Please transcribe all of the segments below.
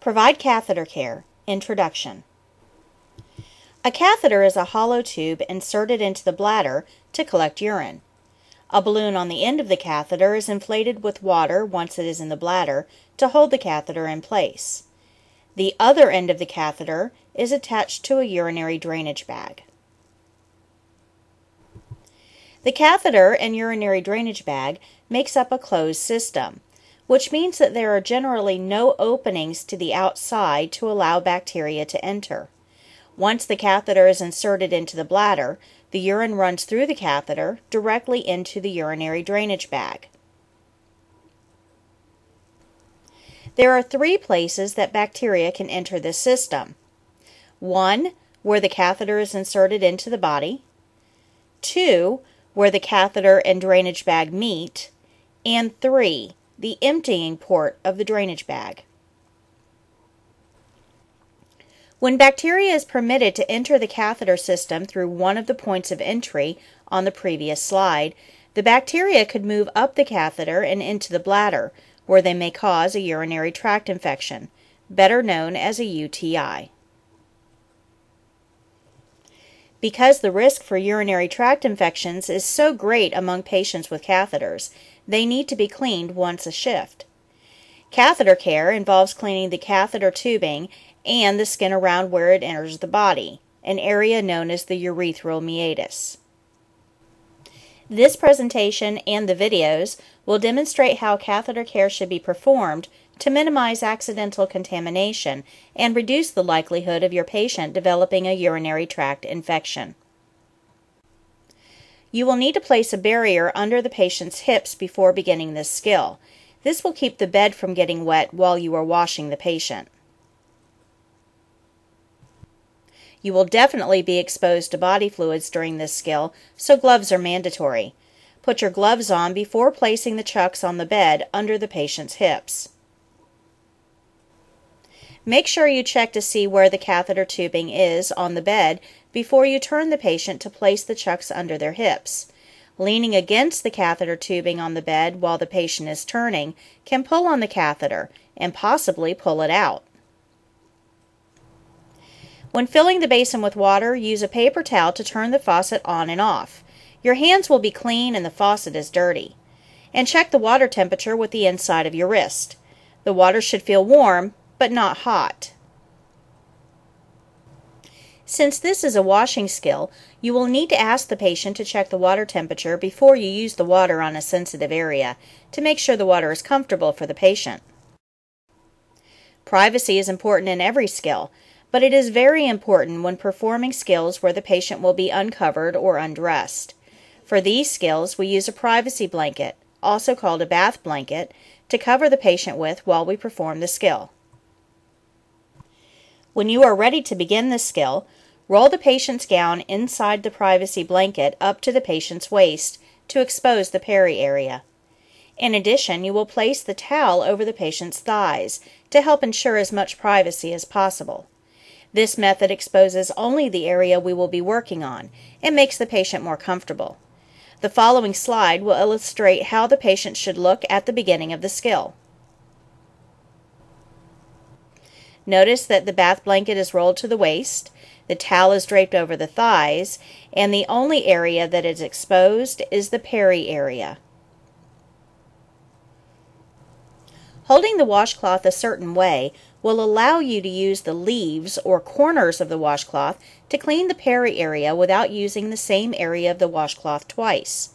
Provide catheter care. Introduction. A catheter is a hollow tube inserted into the bladder to collect urine. A balloon on the end of the catheter is inflated with water once it is in the bladder to hold the catheter in place. The other end of the catheter is attached to a urinary drainage bag. The catheter and urinary drainage bag makes up a closed system which means that there are generally no openings to the outside to allow bacteria to enter. Once the catheter is inserted into the bladder, the urine runs through the catheter directly into the urinary drainage bag. There are three places that bacteria can enter this system. One, where the catheter is inserted into the body. Two, where the catheter and drainage bag meet. And three, the emptying port of the drainage bag. When bacteria is permitted to enter the catheter system through one of the points of entry on the previous slide, the bacteria could move up the catheter and into the bladder, where they may cause a urinary tract infection, better known as a UTI. Because the risk for urinary tract infections is so great among patients with catheters, they need to be cleaned once a shift. Catheter care involves cleaning the catheter tubing and the skin around where it enters the body, an area known as the urethral meatus. This presentation and the videos will demonstrate how catheter care should be performed to minimize accidental contamination and reduce the likelihood of your patient developing a urinary tract infection. You will need to place a barrier under the patient's hips before beginning this skill. This will keep the bed from getting wet while you are washing the patient. You will definitely be exposed to body fluids during this skill, so gloves are mandatory. Put your gloves on before placing the chucks on the bed under the patient's hips. Make sure you check to see where the catheter tubing is on the bed before you turn the patient to place the chucks under their hips. Leaning against the catheter tubing on the bed while the patient is turning can pull on the catheter and possibly pull it out. When filling the basin with water, use a paper towel to turn the faucet on and off. Your hands will be clean and the faucet is dirty. And check the water temperature with the inside of your wrist. The water should feel warm, but not hot. Since this is a washing skill, you will need to ask the patient to check the water temperature before you use the water on a sensitive area to make sure the water is comfortable for the patient. Privacy is important in every skill, but it is very important when performing skills where the patient will be uncovered or undressed. For these skills, we use a privacy blanket, also called a bath blanket, to cover the patient with while we perform the skill. When you are ready to begin the skill, roll the patient's gown inside the privacy blanket up to the patient's waist to expose the peri area. In addition, you will place the towel over the patient's thighs to help ensure as much privacy as possible. This method exposes only the area we will be working on and makes the patient more comfortable. The following slide will illustrate how the patient should look at the beginning of the skill. Notice that the bath blanket is rolled to the waist, the towel is draped over the thighs, and the only area that is exposed is the peri area. Holding the washcloth a certain way will allow you to use the leaves or corners of the washcloth to clean the peri area without using the same area of the washcloth twice.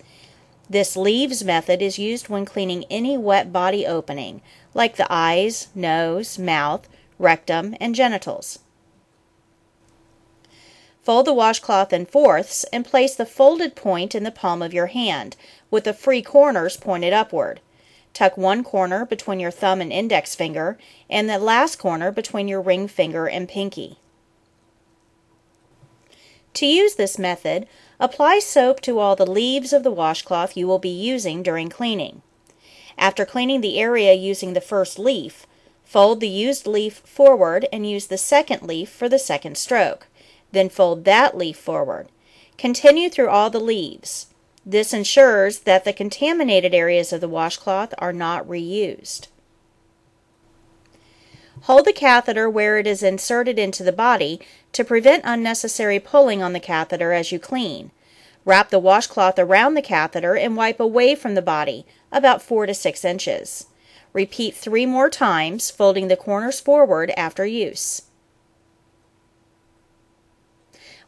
This leaves method is used when cleaning any wet body opening, like the eyes, nose, mouth, rectum, and genitals. Fold the washcloth in fourths and place the folded point in the palm of your hand, with the free corners pointed upward. Tuck one corner between your thumb and index finger, and the last corner between your ring finger and pinky. To use this method, apply soap to all the leaves of the washcloth you will be using during cleaning. After cleaning the area using the first leaf, Fold the used leaf forward and use the second leaf for the second stroke. Then fold that leaf forward. Continue through all the leaves. This ensures that the contaminated areas of the washcloth are not reused. Hold the catheter where it is inserted into the body to prevent unnecessary pulling on the catheter as you clean. Wrap the washcloth around the catheter and wipe away from the body, about 4 to 6 inches. Repeat three more times, folding the corners forward after use.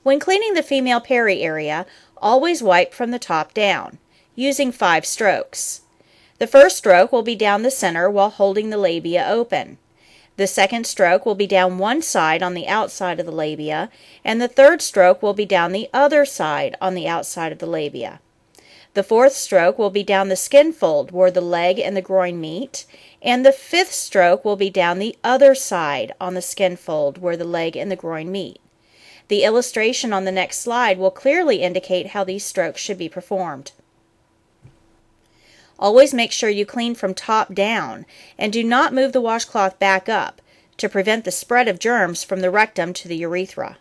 When cleaning the female peri area, always wipe from the top down, using five strokes. The first stroke will be down the center while holding the labia open. The second stroke will be down one side on the outside of the labia, and the third stroke will be down the other side on the outside of the labia. The fourth stroke will be down the skin fold where the leg and the groin meet, and the fifth stroke will be down the other side on the skin fold where the leg and the groin meet. The illustration on the next slide will clearly indicate how these strokes should be performed. Always make sure you clean from top down and do not move the washcloth back up to prevent the spread of germs from the rectum to the urethra.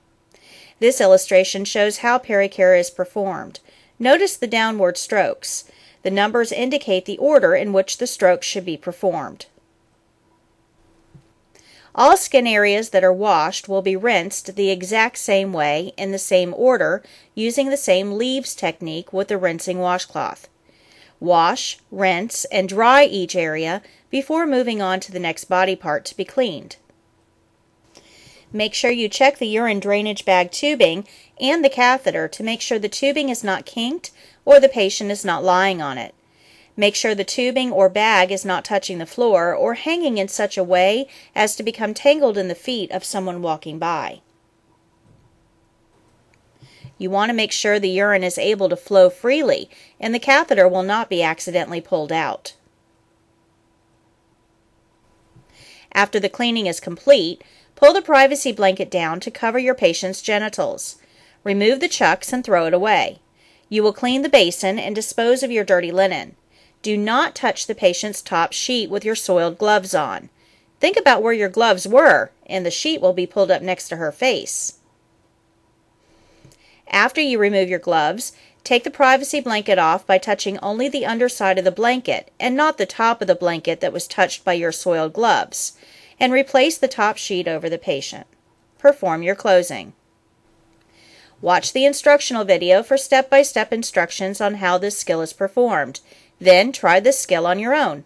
This illustration shows how pericare is performed. Notice the downward strokes. The numbers indicate the order in which the strokes should be performed. All skin areas that are washed will be rinsed the exact same way in the same order using the same leaves technique with the rinsing washcloth. Wash, rinse, and dry each area before moving on to the next body part to be cleaned. Make sure you check the urine drainage bag tubing and the catheter to make sure the tubing is not kinked or the patient is not lying on it. Make sure the tubing or bag is not touching the floor or hanging in such a way as to become tangled in the feet of someone walking by. You want to make sure the urine is able to flow freely and the catheter will not be accidentally pulled out. After the cleaning is complete, pull the privacy blanket down to cover your patient's genitals. Remove the chucks and throw it away. You will clean the basin and dispose of your dirty linen. Do not touch the patient's top sheet with your soiled gloves on. Think about where your gloves were, and the sheet will be pulled up next to her face. After you remove your gloves, take the privacy blanket off by touching only the underside of the blanket and not the top of the blanket that was touched by your soiled gloves, and replace the top sheet over the patient. Perform your closing. Watch the instructional video for step-by-step instructions on how this skill is performed. Then try this skill on your own.